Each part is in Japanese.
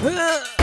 Ugh!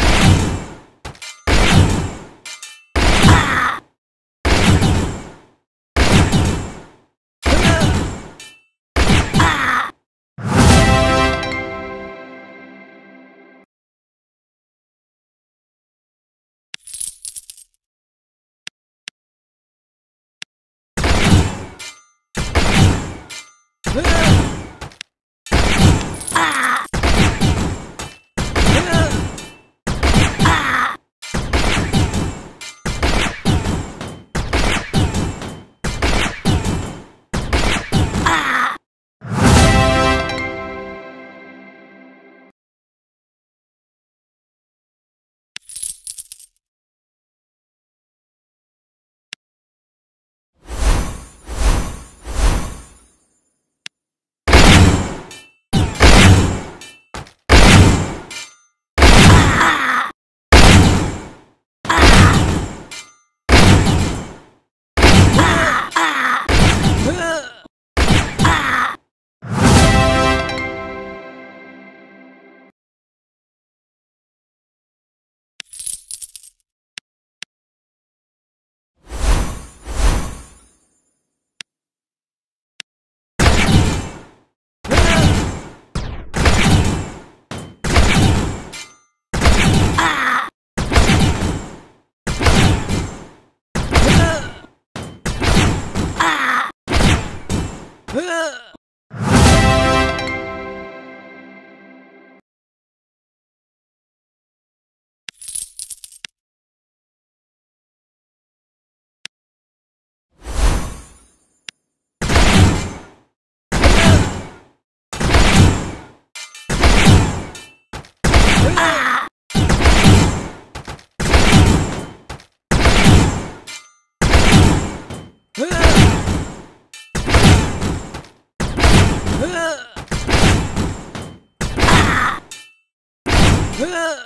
Huh?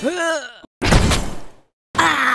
ah!